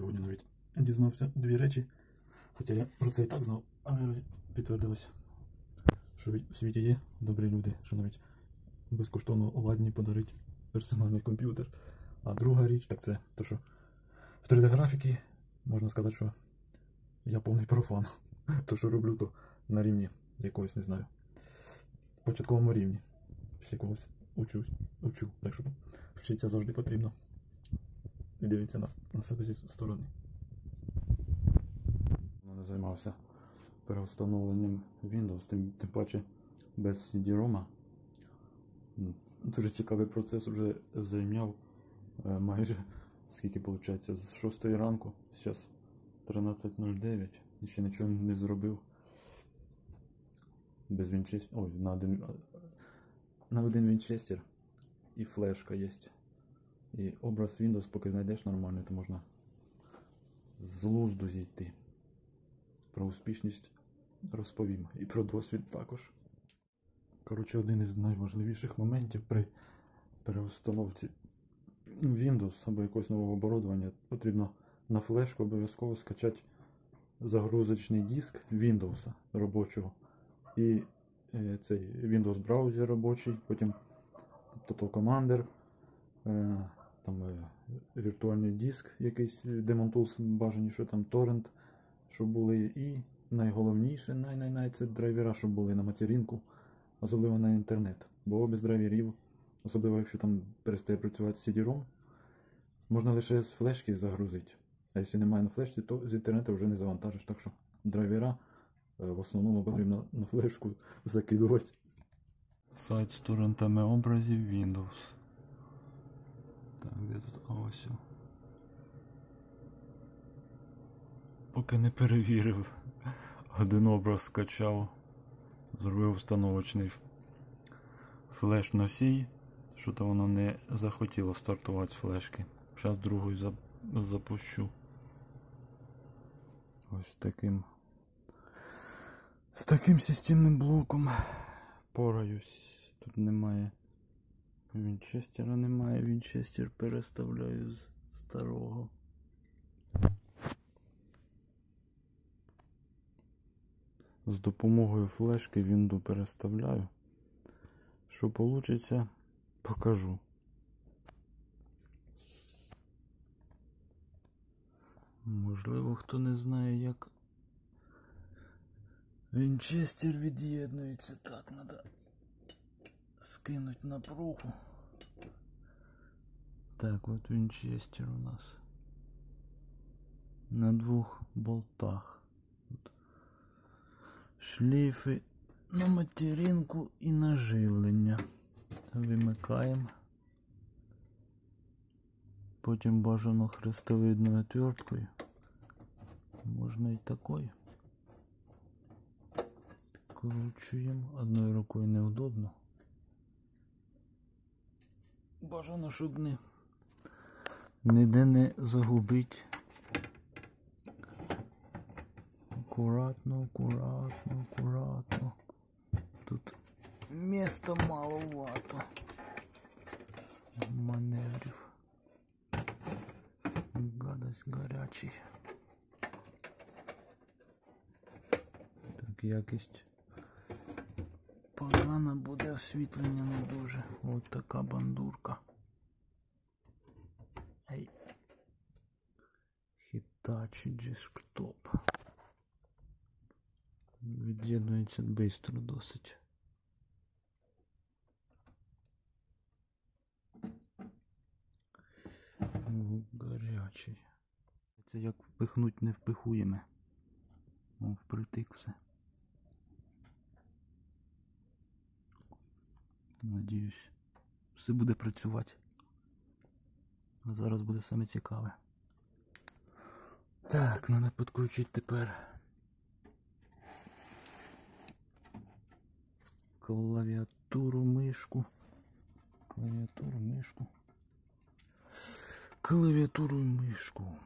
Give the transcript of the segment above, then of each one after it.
Сьогодні навіть дізнався дві речі. Хоча я про це і так знав, але підтвердилось, що в світі є добрі люди, що навіть безкоштовно ладні подарить персональний комп'ютер. А друга річ, так це то, що в 3D-графіки можна сказати, що я повний профан. То, що роблю, то на рівні якогось, не знаю, початковому рівні. Ще когось учусь, учу. Так що вчитися завжди потрібно. І дивитися на, на себе зі сторони. Не займався переустановленням Windows, тим, тим паче без CD-ROM. Дуже цікавий процес вже зайняв е, майже скільки виходить, з 6 ранку, зараз 13.09 і ще нічого не зробив. Без Вінчестер. Ой, на один, на один Вінчестер і флешка є. І образ Windows, поки знайдеш нормальний, то можна з лузду зійти. Про успішність розповім. І про досвід також. Коротше, один із найважливіших моментів при переустановці Windows або якогось нового оборудовання потрібно на флешку обов'язково скачати загрузочний диск Windows робочого. І е, цей Windows браузер робочий, потім Total Commander, е, там е, віртуальний диск, якийсь демонтулс бажані, що там торрент, щоб були. І найголовніше, най-най-най, це драйвера, щоб були на материнку, особливо на інтернет. Бо без драйверів, особливо якщо там перестає працювати CD-ROM, можна лише з флешки загрузити. А якщо немає на флешці, то з інтернету вже не завантажиш. Так що драйвера е, в основному потрібно на флешку закидувати. Сайт з торрентами образів Windows. Так, де тут А, ось. Поки не перевірив. Один образ скачав. Зробив установочний флеш носій. Що то воно не захотіло стартувати з флешки. Зараз другу запущу. Ось таким. З таким системним блоком пораюсь. Тут немає. Вінчестера немає. Вінчестер переставляю з старого. З допомогою флешки вінду переставляю. Що вийде, покажу. Можливо, хто не знає, як Вінчестер від'єднується. Так, треба скинути напругу. Так, от Вінчестер у нас. На двох болтах. Тут шлейфи на материнку і на живлення. Вимикаємо. Потім бажано хрестовидною отверткою. Можна і такою. Кручуємо. Одною рукою неудобно. Бажано, щоб не ніде не загубить. Акуратно, акуратно, акуратно. Тут міста маловато. Маневрів. Гадость гарячий. Так, якість погана буде освітлення не дуже. Ось така бандурка. Ей. Hitachi десктоп. Від'єднується швидко досить. О, Гарячий. Це як впихнуть не впихуємо. Впритик все. Надіюсь, все буде працювати. А зараз буде саме цікаве. Так, треба підключити тепер. Клавіатуру, мишку. Клавіатуру, мишку. Клавіатуру і мишку.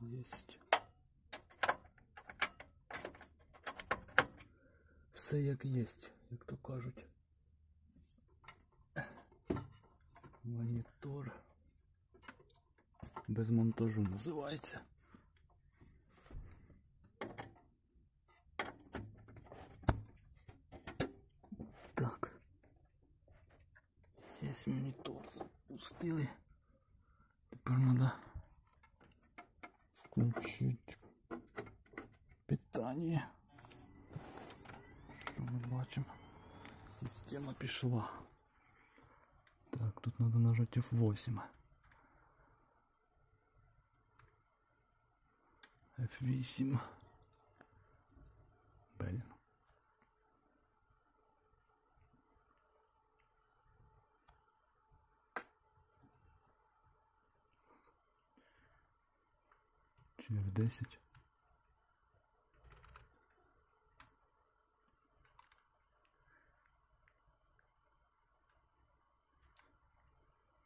Де все як есть, як то кажуть. Монітор без монтажу називається. Так. есть монітор запустили. Тепер треба Включить питання. Що ми? Система пішла. Так, тут надо нажать F8. F8. Блин. Чи F10?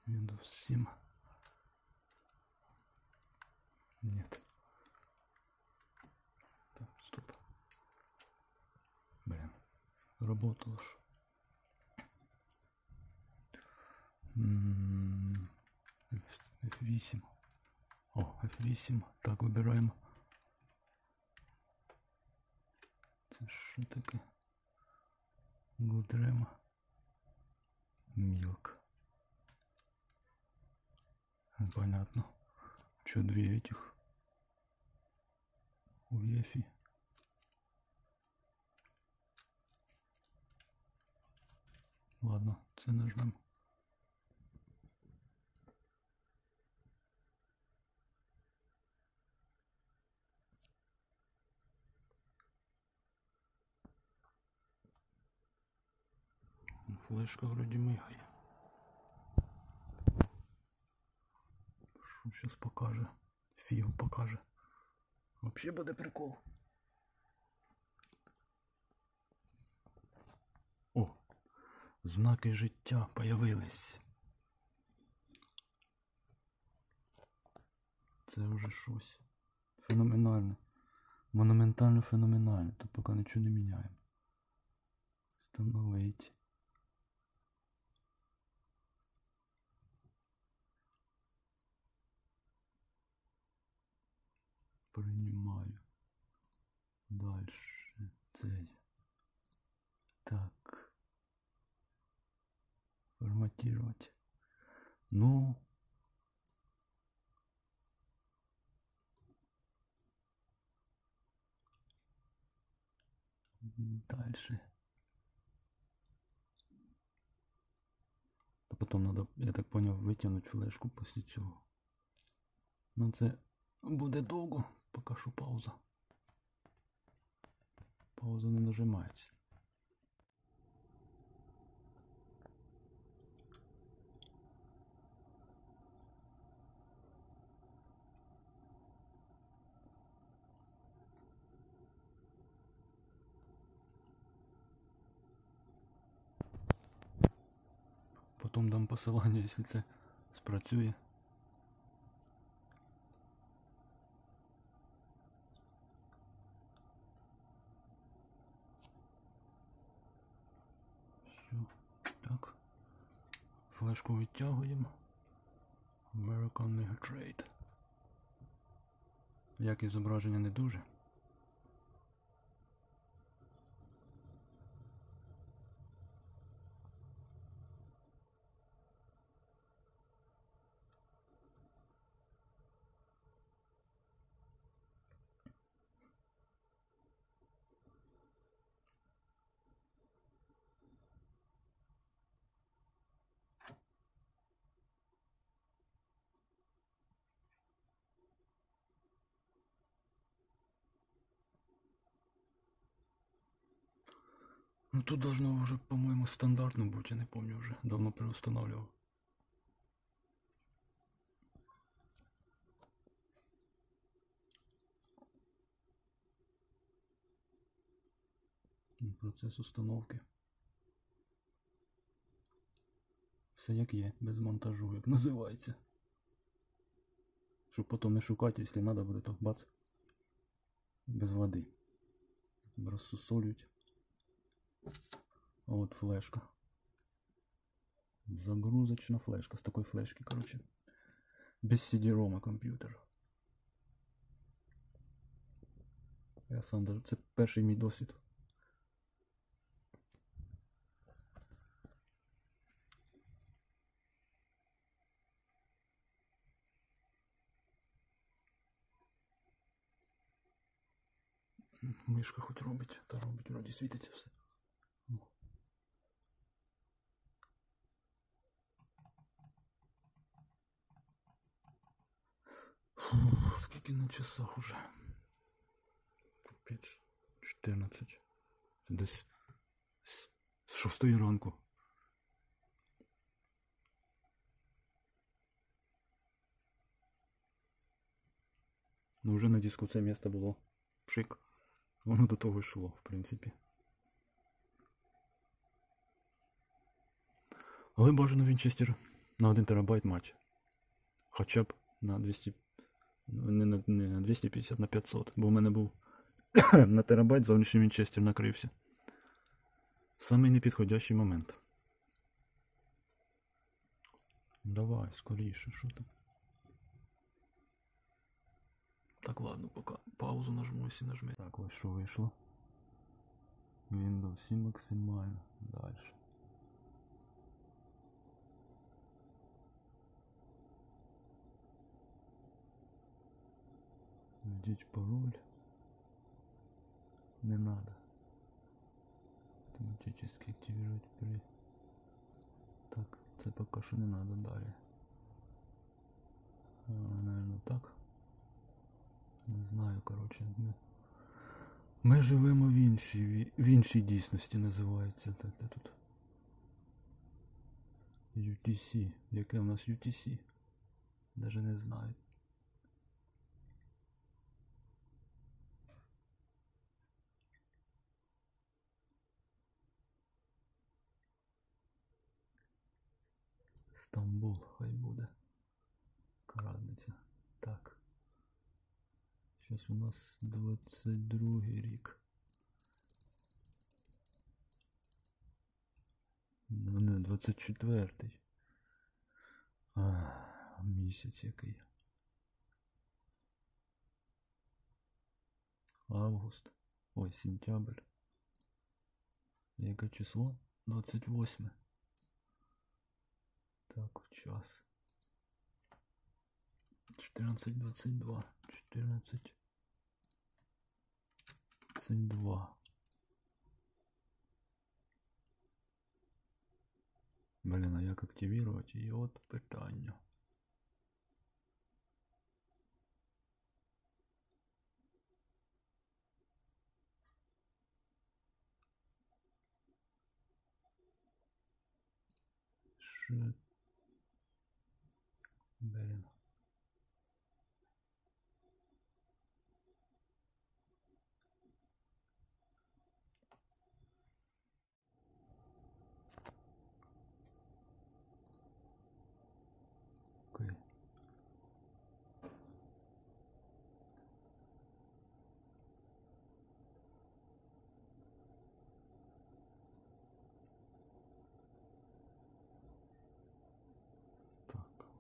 Windows 7. Нет. Так, стоп. Блин. Работало ж. М, F- F8. О, F8. Так, вибираємо. Це що таке? Гудрема. Мілк. Понятно. Че две этих? У Ефи. Ладно, це нажмем. Флешка вроде мигає. Зараз покаже? Фіг покаже. Вообще буде прикол. О, знаки життя появились. Це вже щось. Феноменальне. Монументально феноменальне. Тут поки нічого не міняємо. Встановить. Принимаю. Дальше. Цель. Так. Форматировать. Ну. Дальше. А потом надо, я так понял, витягнути флешку після цього. Ну це буде довго, поки що пауза. Пауза не нажимається. Потім дам посилання, якщо це спрацює. Все. Так. Флешку відтягуємо. American Trade. і зображення не дуже. Ну тут должно уже, по-моему, стандартно быть, я не помню уже. Давно переустанавливал. Процес установки. Все як є, без монтажу, як називається. Щоб потім не шукати, якщо треба буде, то бац. Без води. Розсусолюють. А вот флешка. Загрузочная флешка. С такой флешки, короче. Без CD-ROM комп'ютер. Я сам даже. Це перший мій досвід. Мишка хоч робить, та робить, вроді світиться все. Фу, скільки на часах уже? Капець, 14. Десь з- з 6 ранку. Ну вже на диску це місце було. Пшик. Воно до того йшло, в принципі. Але бажано Вінчестер на 1 терабайт мать. Хоча б на 200. Не на, не на 250, на 500. Бо в мене був на терабайт зовнішній Вінчестер накрився. Самий непідходящий момент. Давай, скоріше, що там? Так, ладно, поки паузу нажму, якщо нажми. Так, ось що вийшло. Windows 7 максимально. Дальше. Введіть пароль. Не надо. Автоматически активировать при... Так, це поки що не надо далі. А, наверное, так. Не знаю, коротше. Ми, ми живемо в іншій, в іншій дійсності називається. Де, де тут? UTC. Яке у нас UTC? Даже не знаю. Стамбул, хай буде. Яка разниця? Так. Сейчас у нас 22 рік. Ну не, 24. А, місяць який. Август. Ой, сентябрь. Яке число? 28. Так, час. 14.22. 14. 22. Блин, а як активувати її? От питання. Що?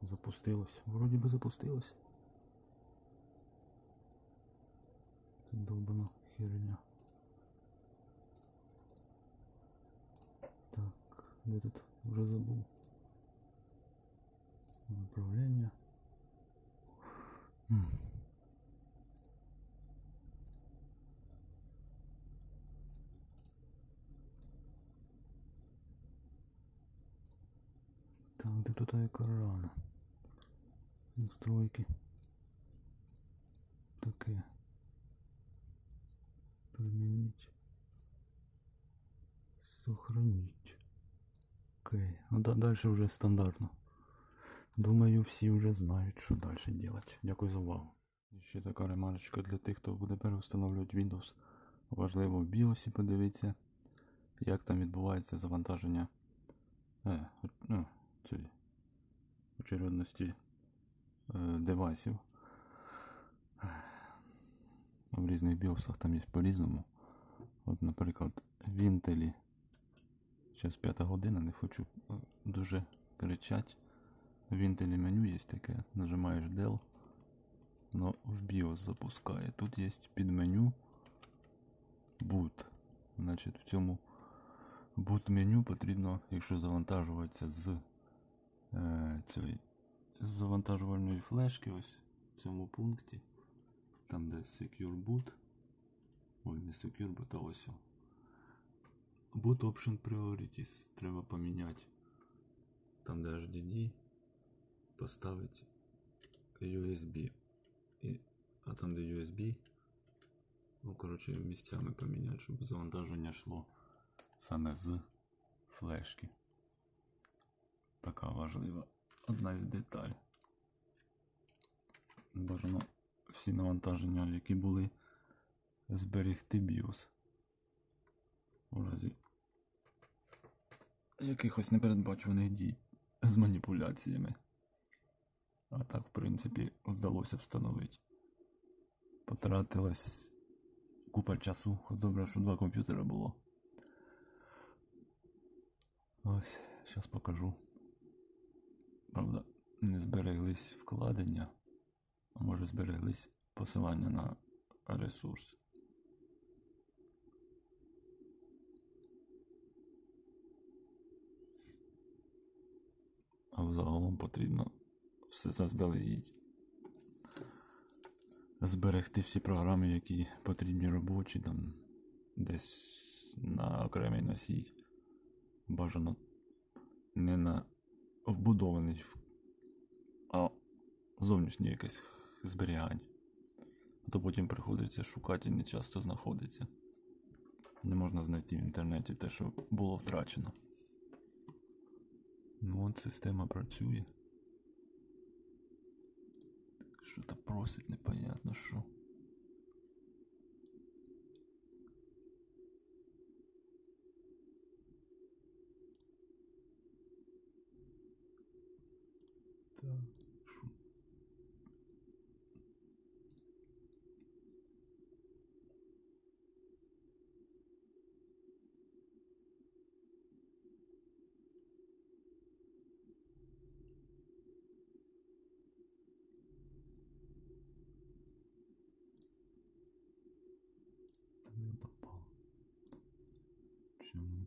Запустилось. Вроде бы запустилось. Долбана херня. Так, я тут уже забыл. Направление. М -м. Так, де тут екран? Настройки. Таке. Применить. Сохранить. Окей. Ну да, дальше уже стандартно. Думаю, всі вже знають, що далі робити. Дякую за увагу. І ще така ремарочка для тих, хто буде переустановлювати Windows. Важливо в BIOS подивитися, як там відбувається завантаження е, ну, цієї очередності девайсів. В різних біосах там є по-різному. От, наприклад, в Intel. Зараз п'ята година, не хочу е, дуже кричати. В Intel меню є таке, нажимаєш Dell, но в BIOS запускає. Тут є підменю boot. Значить, в цьому boot меню потрібно, якщо завантажуватися з е, цієї з завантажувальної флешки, ось в цьому пункті, там де Secure Boot. Ой, не Secure Boot, а ось. Boot Option Priorities треба поміняти. Там де HDD поставити USB. І, а там де USB, ну, коротше, місцями поміняти, щоб завантаження йшло саме з флешки. Така важлива одна із деталей. Бажано всі навантаження, які були, зберегти BIOS. У разі якихось непередбачуваних дій з маніпуляціями. А так, в принципі, вдалося встановити. Потратилось купа часу. Добре, що два комп'ютера було. Ось, зараз покажу. Правда, не збереглись вкладення, а може збереглись посилання на ресурс. А взагалом потрібно все заздалегідь. Зберегти всі програми, які потрібні робочі, там десь на окремий носій. Бажано не на вбудований, а зовнішнє якесь зберігання. А то потім приходиться шукати і не часто знаходиться. Не можна знайти в інтернеті те, що було втрачено. Ну от система працює. Що-то просить непонятно що. Так, що? Та Не попав. Чому